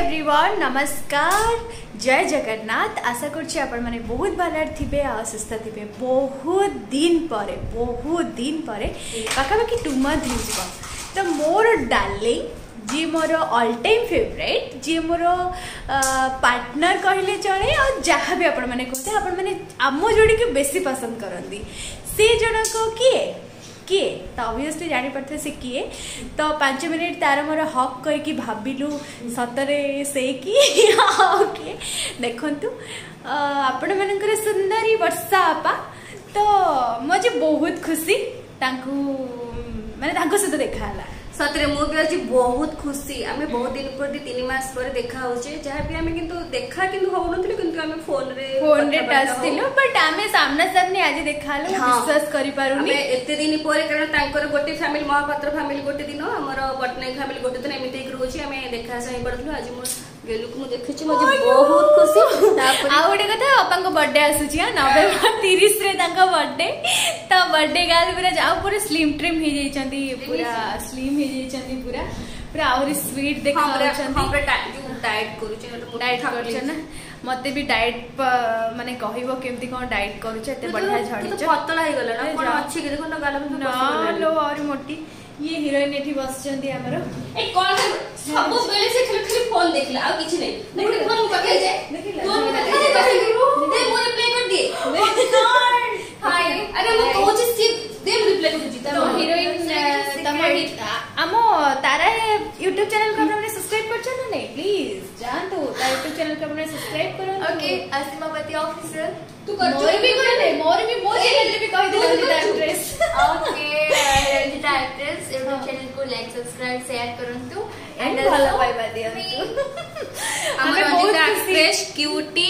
Everyone নমস্কার জয় জগন্নাথ আশা করছি আপনার বহুত ভালরে থিবে আর সুস্থ থিবে বহুত দিন পরে বহুত দিন পরে পাখাপাখি টু মন্থ হয়েছিল তো মোর ডার্লিং जी मोर अल टाइम फेवरेट जी मोर पार्टनर कहले चले और जहाँ भी आपण मैंने कहते आपण मैंने आम जोड़ी की बेसी पसंद करती से जनक किए किए तो अभीयसली जापारी थे से किए तो पांच मिनिट तार मोर हक कहीकि भाविलु सतरे से कि किए देखु आपण मान सुंदरी वर्षा अपा तो मुझे बहुत खुशी मैंने सहित देखा ସତରେ ମୁଁ ବି ଅଛି ବହୁତ ଖୁସି ଆମେ ବହୁତ ଦିନ ପରେ ଦୁଇ ତିନି ମାସ ପରେ ଦେଖା ହଉଛେ ଯାହାବି ଆମେ କିନ୍ତୁ ଦେଖା କିନ୍ତୁ ହଉନଥିଲୁ କିନ୍ତୁ ଆମେ ଫୋନରେ ଫୋନରେ ଟଚ୍ ଥିଲୁ ବଟ୍ ଆମେ ସାମ୍ନା ସାମ୍ନି ଆଜି ଦେଖା ହେଲୁ ବିଶ୍ୱାସ କରିପାରୁନି ଏତେ ଦିନ ପରେ କାରଣ ତାଙ୍କର ଗୋଟେ ଫ୍ୟାମିଲି ମହାପାତ୍ର ଫ୍ୟାମିଲି ଗୋଟେ ଦିନ ଆମର ପଟ୍ଟନାୟକ ଫ୍ୟାମିଲି ଗୋଟେ ଦିନ ଏମିତି ହେଇକି ରହୁଛି ଆମେ ଦେଖା ସାହି ପଡୁଥିଲୁ ଆଜି ମୁଁ ଗେଲୁକୁ ମୁଁ ଦେଖୁଛି ମୋତେ ବହୁତ ଖୁସି ଆଉ ଗୋଟେ କଥା ବାପାଙ୍କ ବର୍ଥଡେ ଆସୁଛି ହଁ ନଭେମ୍ବର ତିରିଶରେ ତାଙ୍କ ବର୍ଥଡେ ତ ବର୍ଥଡେ ଗାର୍ଲ ପୁରା ଆଉ ପୁରା ସ୍ଲିମ୍ ଟ୍ରିମ୍ ହେଇଯାଇଛନ୍ତି ପୁରା ସ୍ଲିମ୍ ହେଇଯାଇଛନ୍ତି ପୁରା ପୁରା ଆହୁରି ସ୍ୱିଟ୍ ଦେଖାଯାଉଛନ୍ତି ଡାଏଟ୍ କରୁଛି ଡାଏଟ୍ କରୁଛ ନା ମତେ ବି ଡାଏଟ୍ ମାନେ କହିବ କେମିତି କଣ ଡାଏଟ୍ କରୁଛ ଏତେ ବଢିଆ ଝଡ଼ିଛ ପତଳା ହେଇଗଲା ନା ଅଛି କି ଦେଖୁନ ଗାଲ ନା ଲୋ ଆହୁରି ମୋଟି ये हीरोइन एठी बसचंदी हमर ए कर सब बेले से खाली खाली फोन देखला आ किछ नै देखले फोन मुका के जे फोन मुका के जे दे मोरे प्ले कर दे हाय अरे मु कहू छी सी दे रिप्लाई कर दी तो हीरोइन तमर आमो तारा यूट्यूब चैनल का सब्सक्राइब कर चलो नहीं प्लीज जान तो होता है तो चैनल का अपना सब्सक्राइब करो ओके असीमापति ऑफिसर तू कर मोर भी कर ले मोर भी मोर चैनल पे कह दे रंजिता एक्ट्रेस तो। ओके तो। रंजिता एक्ट्रेस यूट्यूब चैनल को लाइक सब्सक्राइब शेयर करो तू एंड हेलो बाय बाय दिया हमें बहुत फ्रेश क्यूटी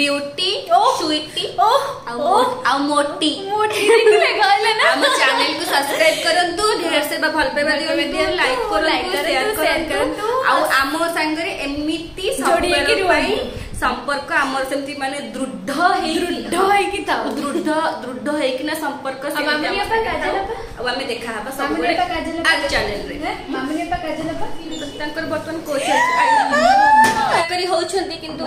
ब्यूटी स्वीटी ओ और मोटी मोटी निकलेगा ଆମ ଚ୍ୟାନେଲକୁ ସବସ୍କ୍ରାଇବ କରନ୍ତୁ ଢେର ସେବା ଭଲ ପାଇବା ଦିଅନ୍ତୁ ଲାଇକ୍ କରନ୍ତୁ ସେୟାର କରନ୍ତୁ ଆଉ ଆମ ସାଙ୍ଗରେ ଏମିତି ଯୋଡ଼ିକି ପାଇଁ ସମ୍ପର୍କ ଆମର ସେମିତି ମାନେ ଦୃଢ ହେଇ ଦୃଢ ହେଇକି ଥାଉ ଦୃଢ ଦୃଢ ହେଇକିନା ସମ୍ପର୍କ ଆମେ ଦେଖାହବା ସବୁବେଳେ ଚ୍ୟାନେଲରେ ତାଙ୍କର ବର୍ତ୍ତମାନ କୋଚ୍ ହଉଛନ୍ତି କିନ୍ତୁ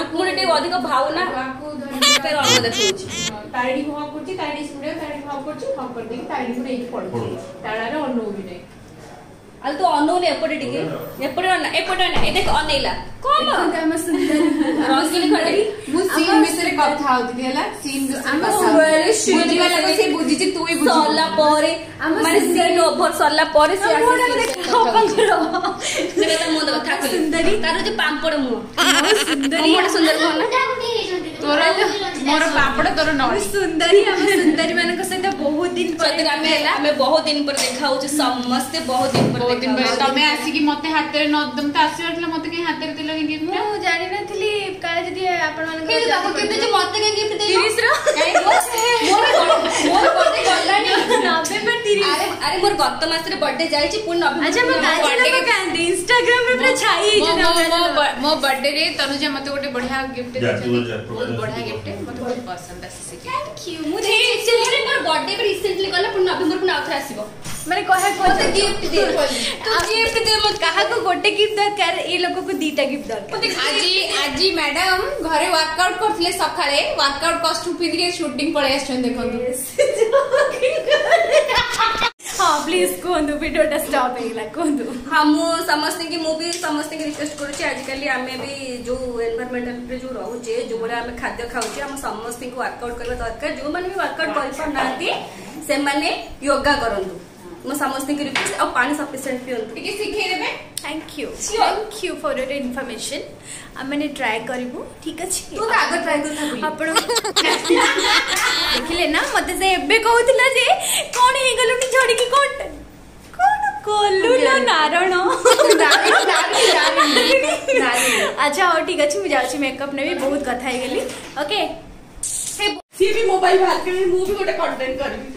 ରୁକ୍ମଣୀ ଟିକେ ଅଧିକ ଭାଉନା ରଙ୍ଗ ଦେଖାଉଛି তারেরই মহাব করছি তারেরই স্টুডিও তারেরই মহাব করছি মহাব করে দেখি তারেরই করে এইটি পড়ছি তারারে অন্য অভিনয় ಅಲ್ಲಿ ತೂ ಅನ್ನೋನ್ ಎಪ್ಪಡಿಗೆ ಎಪ್ಪಡ ಎಪ್ಪಡ ಇದಕ್ಕೆ ಅನ್ನ ಇಲ್ಲ ಕೋಮ ರಸ್ಗಿನ ಕಡಗಿ ಮು ಸೀನ್ ವಿಷಯ ಕಥಾ ಹೋತಿದಿ ಹಲ ಸೀನ್ ನಮ್ಮ ಸೋಯರೆ ಶುದ್ಧಿವ ಲಗಸಿ ಬುದ್ಧಿಚಿ ತುಯಿ ಬುದ್ಧಿ ಸರ್ಲ ಪರೆ ಮನೆ ಸೀನ್ ಓವರ್ ಸರ್ಲ ಪರೆ ಸಿ ಪಾಂಪಡ ಸುಂದರಿ ತಾರ ಜೆ ಪಾಂಪಡ ಮು ಸುಂದರಿ ಪಾಂಪಡ ಸುಂದರ ಕೋನ ତୋର ମୋର ପାପଡ ତୋର ନଳି ସୁନ୍ଦରୀ ଆମେ ସୁନ୍ଦରୀ ମାନଙ୍କ ସହିତ ବହୁତ ଦିନ ପରେ ଆମେ ଆମେ ବହୁତ ଦିନ ପରେ ଦେଖା ହଉଛୁ ସମସ୍ତେ ବହୁତ ଦିନ ପରେ ଦିନ ପରେ ତମେ ଆସିକି ମତେ ହାତରେ ନ ତମେ ତ ଆସିବାର ଥିଲା ମତେ କାହିଁ ହାତରେ ଦେଲ କାହିଁ ଗିଫ୍ଟ ମୁଁ ଜାଣିନଥିଲି କାଳେ ଯଦି ଆପଣ ମାନଙ୍କ ତାକୁ କେତେ ଯେ ମତେ କାହିଁ ଗିଫ୍ଟ ଦେଲ 30 ର ମୋର ମୋର ଗଲାଣି ନଭେମ୍ବର 30 আরে মোর গত মাসরে বার্থডে যাইছি পুন নভেম্বর আচ্ছা মো বার্থডে কে কান্দি ইনস্টাগ্রাম রে পুরা ছাই হইছে মো মো বার্থডে রে তনুজা মতে গোটে বঢ়িয়া গিফট দে বহুত বঢ়িয়া গিফট মতে বহুত পছন্দ আসিছে থ্যাঙ্ক ইউ মু রিসেন্টলি মোর বার্থডে রে রিসেন্টলি গলা পুন নভেম্বর পুন আউথরে আসিবো মানে কহে কোতে গিফট দে তো গিফট দে মো কাহাকু গোটে গিফট দরকার এই লোককু দুইটা গিফট দরকার আজি আজি ম্যাডাম ঘরে ওয়ার্কআউট করছিলে সকালে ওয়ার্কআউট কস্টিউম পিঁধিকে শুটিং পড়ে আসছেন দেখুন ହଁ ପ୍ଲିଜ୍ କୁହନ୍ତୁ ଭିଡ଼ିଓଟା ଷ୍ଟପ୍ ହେଇଗଲା କୁହନ୍ତୁ ହଁ ମୁଁ ସମସ୍ତଙ୍କୁ ମୁଁ ବି ସମସ୍ତଙ୍କୁ ରିକ୍ୱେଷ୍ଟ କରୁଛି ଆଜିକାଲି ଆମେ ବି ଯୋଉ ଏନଭାରମେଣ୍ଟାଲରେ ଯୋଉ ରହୁଛେ ଯୋଉଭଳିଆ ଆମେ ଖାଦ୍ୟ ଖାଉଛେ ଆମେ ସମସ୍ତଙ୍କୁ ୱାର୍କଆଉଟ୍ କରିବା ଦରକାର ଯୋଉମାନେ ବି ୱାର୍କଆଉଟ୍ କରିପାରୁନାହାନ୍ତି ସେମାନେ ୟୋଗା କରନ୍ତୁ मो समझने के रिक्वेस्ट और पानी सफिशिएंट पियो ठीक है रे है thank you thank you for your information अब मैंने ट्राई करिवु ठीक अछि तू आगे ट्राई कर आपण देखिले ना मते से एबे कहउथिला जे कोन हे गलो गलुनी झड़ी की कोन कोन कोलु न नारण अच्छा और ठीक अछि मु जाउ छी मेकअप ने भी बहुत कथा हे गेली ओके से भी मोबाइल बाहर कर मु भी गोटे कंटेंट करबी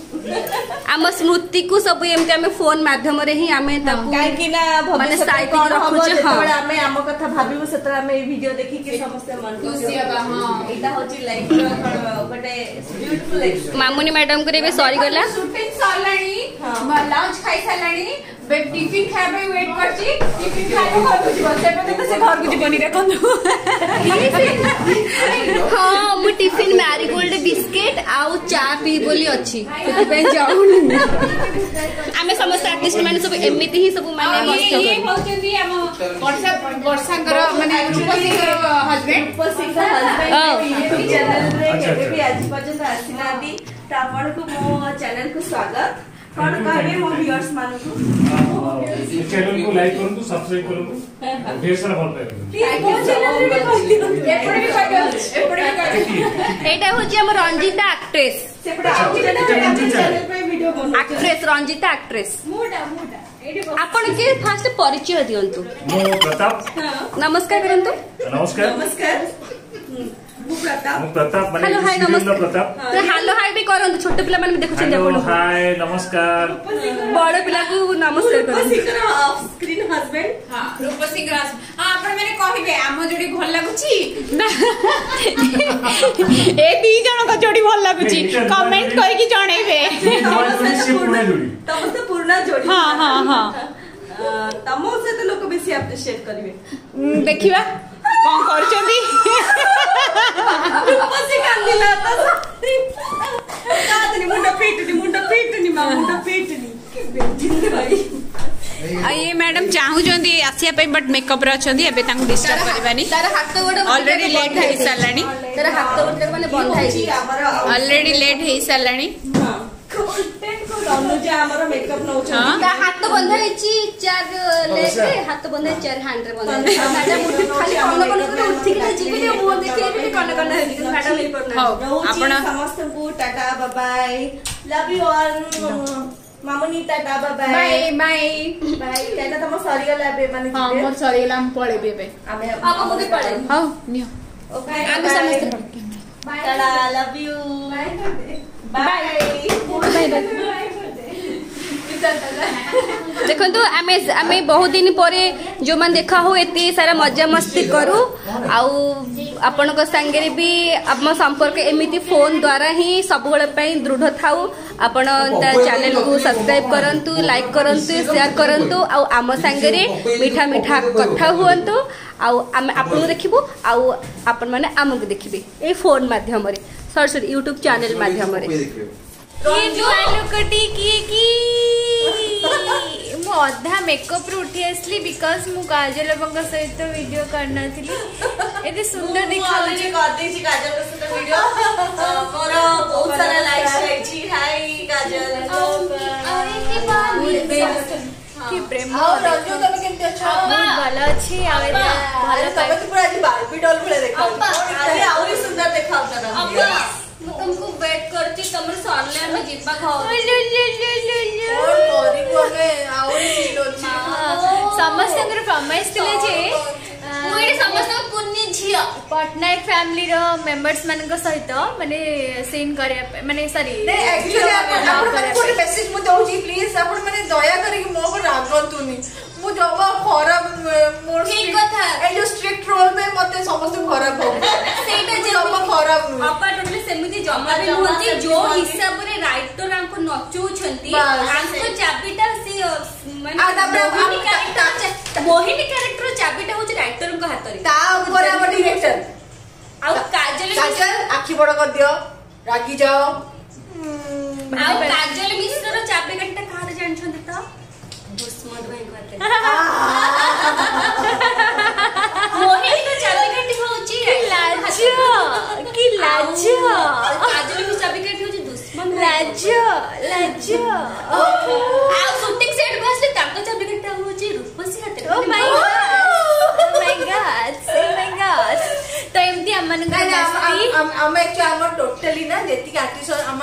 आम स्मृति को सब एमती आम फोन माध्यम ही आम कहीं माने साइड रखुचे हां आमे आम कथा भाबिबो सेतरा आमे ए वीडियो देखि के समस्त मन खुशी हबा हां एटा होची लाइफ गोटे ब्यूटीफुल लाइफ मामुनी मैडम को रे सॉरी गला शूटिंग सरलाणी हां लाउज खाई सरलाणी बे टिफिन खाइबै वेट गर्छि टिफिन खाइबै घर खुसी भन्छ पहिले त घर खुसी बनिरहेको हाँ मु टिफिन मैरीगोल्ड बिस्किट आउ चा पी बोली अछि सेते पे जाउनी आमे समस्त आर्टिस्ट माने सब एमिति ही सब माने मस्त कर ये होचंदी हम वर्षा वर्षा कर माने रूपसी कर हस्बैंड रूपसी का हस्बैंड ये चैनल रे केबे भी आज पर्यंत आसिनादी तापड़ को मो चैनल को स्वागत କଣ କହିବେ ମୋ ଭିୟର୍ସ ମାନଙ୍କୁ ଚ୍ୟାନେଲ କୁ ଲାଇକ୍ କରନ୍ତୁ ସବସ୍କ୍ରାଇବ କରନ୍ତୁ ଢେର ସାରା ଭଲ ପାଇବେ ଏଇଟା ହଉଛି ଆମ Ranjita actress actress Ranjita actress ଆପଣ କିଏ ଫାଷ୍ଟ ପରିଚୟ ଦିଅନ୍ତୁ ନମସ୍କାର କରନ୍ତୁ ନମସ୍କାର ନମସ୍କାର ମୁଁ ପ୍ରତାପ ମୁଁ ପ୍ରତାପ ମାନେ ହ୍ୟାଲୋ ହାଇ ନମସ୍କାର ପ୍ରତାପ ହ୍ୟାଲୋ ହାଇ ବି କରନ୍ତୁ ଛୋଟ ପିଲାମାନେ ଦେଖୁଛନ୍ତି ଆପଣ ହାଇ ନମସ୍କାର ବଡ଼ ପିଲାକୁ ନମସ୍କାର କରନ୍ତୁ ଅଫ ସ୍କ୍ରିନ୍ ହଜବେଣ୍ଡ ହଁ ରୂପସିଂହର ହଁ ଆପଣମାନେ କହିବେ ଆମ ଯୋଡି ଭଲ ଲାଗୁଛି ଏ ଦି ଜଣଙ୍କ ଯୋଡି ଭଲ ଲାଗୁଛି କମେଣ୍ଟ କରିକି ଜଣେଇବେ ତମ ତ ପୁରୁଣା ଯୋଡି ହଁ ହଁ ହଁ ତମ ସହିତ ଲୋକ ବେଶୀ ଆପ୍ରିସିଏଟ୍ କରିବେ ଦେଖିବା କଣ କରୁଛନ୍ତି ଆଉ ଇଏ ମ୍ୟାଡାମ ଚାହୁଁଛନ୍ତି ଆସିବା ପାଇଁ ବଟ୍ ମେକଅପ ରେ ଅଛନ୍ତି ଏବେ ତାଙ୍କୁ ଡିଷ୍ଟର୍ବ କରିବାନି ଅଲରେଡି ଲେଟ୍ ହେଇସାରିଲାଣି ଅଲରେଡି ଲେଟ୍ ହେଇସାରିଲାଣି ଅନୁଜା ଆମର ମେକଅପ୍ ନଉଛନ୍ତି ତା ହାତ ବନ୍ଧା ହେଇଛି ଚାରି ଲେଗରେ ହାତ ବନ୍ଧା ଚାରି ହାଣ୍ଡରେ ବନ୍ଧା ହେଇଛି ଖାଲି କନ କନ କରି ଉଠିକି ଯିବି ଯେ ମୁଁ ଦେଖେଇବି କନ କନ ହେଇଛି କିନ୍ତୁ ମ୍ୟାଡମ୍ ହେଇପାରୁନାହାନ୍ତି ଆପଣ ସମସ୍ତଙ୍କୁ ଟାଟା ବାବାଏ ଲଭ୍ ୟୁ ଅଲ୍ ମାମୁନି ଟାଟା ବାବାଏ ବାଏ ବାଏ ବାଏ ଟାଟା ତମ ସରିଗଲା ଏବେ ମାନେ ହଁ ମୋର ସରିଗଲା ମୁଁ ପଳେଇବି ଏବେ ଆମେ ଆଉ ମୁଁ ବି ପଳେଇବି ହଉ ନିଅ ଓକେ ଆମେ ସମସ୍ତେ Tata love you bye bye bye bye ଦେଖନ୍ତୁ ଆମେ ଆମେ ବହୁତ ଦିନ ପରେ ଯେଉଁମାନେ ଦେଖା ହଉ ଏତେ ସାରା ମଜାମସ୍ତି କରୁ ଆଉ ଆପଣଙ୍କ ସାଙ୍ଗରେ ବି ଆମ ସମ୍ପର୍କ ଏମିତି ଫୋନ୍ ଦ୍ୱାରା ହିଁ ସବୁବେଳେ ପାଇଁ ଦୃଢ଼ ଥାଉ ଆପଣ ତା ଚ୍ୟାନେଲକୁ ସବସ୍କ୍ରାଇବ୍ କରନ୍ତୁ ଲାଇକ୍ କରନ୍ତୁ ସେୟାର କରନ୍ତୁ ଆଉ ଆମ ସାଙ୍ଗରେ ମିଠା ମିଠା କଥା ହୁଅନ୍ତୁ ଆଉ ଆମେ ଆପଣଙ୍କୁ ଦେଖିବୁ ଆଉ ଆପଣମାନେ ଆମକୁ ଦେଖିବେ ଏଇ ଫୋନ୍ ମାଧ୍ୟମରେ ସରି ସରି ୟୁଟ୍ୟୁବ୍ ଚ୍ୟାନେଲ୍ ମାଧ୍ୟମରେ ये जो कटी किए कि ମୁଁ ଅଧା ମେକଅପ୍ରୁ ଉଠି ଆସିଲି ବିକଜ ମୁଁ କାଜଲଙ୍କ ସହିତ ଭିଡ଼ିଓ କରିନଥିଲି ଏତେ ସୁନ୍ଦର ଦେଖାଯାଉଛି କରିଦେଇଛି କାଜଲଙ୍କ ସହିତ ଭିଡ଼ିଓ ମୋର ବହୁତ ସାରା ଲାଇକ୍ସ ଯାଇଛି ହାଇ କାଜଲ କି ପ୍ରେମ ରଞ୍ଜୁ ତମେ କେମିତି ଅଛ ବହୁତ ଭଲ ଅଛି ଆଉ ଏତେ ଭଲ ତମେ ତ ପୁରା ଆଜି ବାର୍ବି ଡଲ୍ ଭଳିଆ ଦେଖାଯାଉଛି ଆହୁରି ସୁନ୍ଦର ଦେଖାଯାଉଛ तुमको बैठ करती कमर साल ले मैं जिब्बा खाओ और गौरी को हमें आओ सीलो समस्त अंगर फरमाइश के लिए हाँ। मुझे समस्त पुण्य पटनायक फैमिली रो मेंबर्स मानक सहित माने सीन करिया माने सॉरी नै एक्चुअली आपण आपण को मेसेज मु दउजी प्लीज आपण माने दया करी मो को रागंतुनी मु जवा खराब मोर ठीक कथा ए स्ट्रिक्ट रोल पे मते समस्त खराब हो सेटा जे जवा खराब नु आपा टोटली सेमिति जमा भी होती जो हिसाब रे मोहिनी कैरेक्टर ଡାକ୍ତରଙ୍କ ହାତରେ ତା ଉପରେ ଆମର ଡିରେକ୍ଟର ଆଉ କାଜଲ କାଜଲ ଆଖି ବଡ କରିଦିଅ ରାଗି ଯାଅ ଆଉ କାଜଲ ମିଶ୍ରର ଚାବି କାଠିଟା କାହାର ଜାଣିଛନ୍ତି ତ ଦୁଷ୍ମନ୍ତ ଭାଇଙ୍କ ହାତରେ ମୋହିତ ଚାବି କାଠି ହଉଛି ଲାଜ କି ଲାଜ କାଜଲ ଚାବି କାଠି ହଉଛି ଲାଜ ଲାଜ ଆଉ ସୁଟିଂ ସେଟ୍ ବସିଲେ ତାଙ୍କ ଚାବି କାଠିଟା ହଉଛି ରୂପସୀ ହାତରେ ଓ ମାଇ ଆମମାନଙ୍କର ମସ୍ତି ଆମେ କି ଆମ ଟୋଟାଲି ନା ଯେତିକି ଆର୍ଟିଷ୍ଟ ଆମ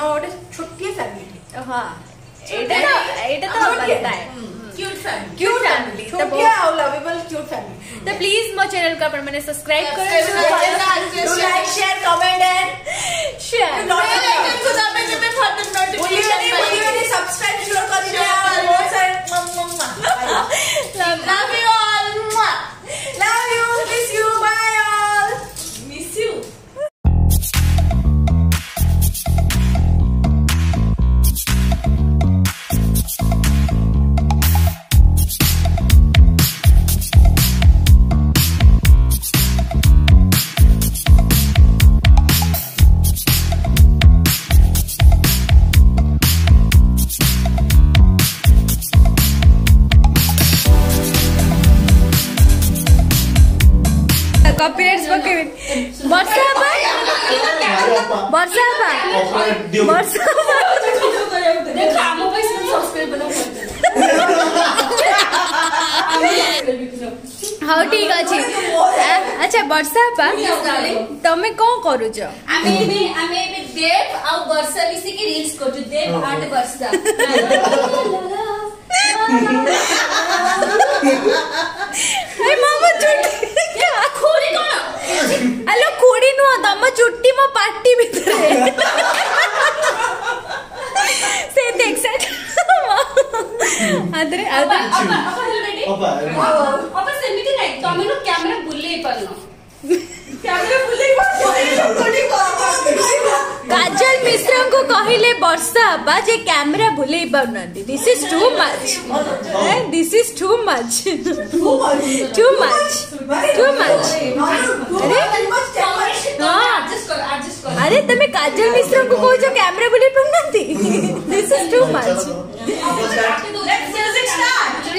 क्यूट फैमिली क्यूट फैमिली छोटिया और लवेबल क्यूट फैमिली तो प्लीज मो चैनल को सब्सक्राइब कर लाइक ହଉ ଠିକ ଅଛି ଆଚ୍ଛା ବର୍ଷା ବାପା ତମେ କଣ କରୁଛ ଆମେ ଏବେ ଆମେ ଏବେ ଦେବ ଆଉ ବର୍ଷା ମିଶିକି ରିଲ୍ସ କରୁଛୁ ଦେବ ଆଣ୍ଡ ବର୍ଷା ଏ ମାମା ଚୁଟି ଆଲୋ ଖୁଡି ନୁହଁ ତମ ଚୁଟି ମୋ ପାଟି ଭିତରେ అబ్బాజీ కెమెరా భులే ఇవ్వండి this is too much this is too much too much too much అరే తమే కాజల్ మిశ్రకు కହୁଛ కెమెరా భులే ఇవ్వండి this is too much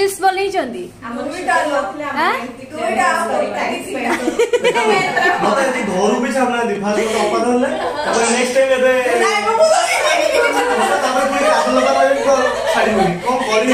reels ବନେଇଛନ୍ତି ଘରୁ ବି ଛାଡ଼ୁନାହାନ୍ତି ଫାଷ୍ଟ ଅପା ଧରିଲେ ତାପରେ ନେକ୍ସଟ ଟାଇମ ଏବେ তারপরে আগুন লাগা কম বলি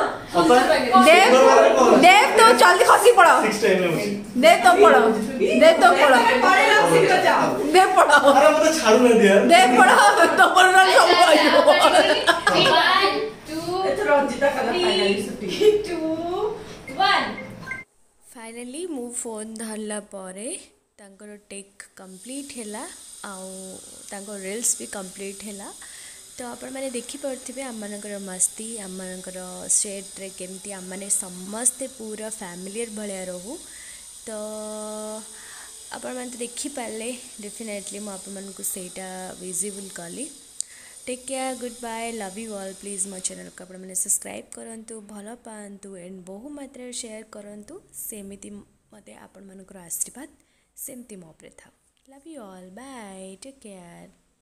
देव देव तो जल्दी खसी पड़ो देव तो पढ़ो देव तो पढ़ो देव पढ़ो तो देव पढ़ो तो पढ़ना तो अच्छा, सब फाइनाली अच्छा, अच्छा, मु फोन धरला टेक कंप्लीट है रिल्स भी कंप्लीट है तो आपने देखिपे आम मानर मस्ती आम मानर स्टेट्रे केमती आम मैंने समस्ते पूरा फैमिली भाया रहू तो आपण मैंने देखिपारे डेफिनेटली मुझा विजिबल कली take care good bye love you all please मो चेल को आप सब्सक्राइब करूँ भल पात एंड बहु मात्रा सेयार करूँ सेमि मत आपर आशीर्वाद सेमती था love you all bye take care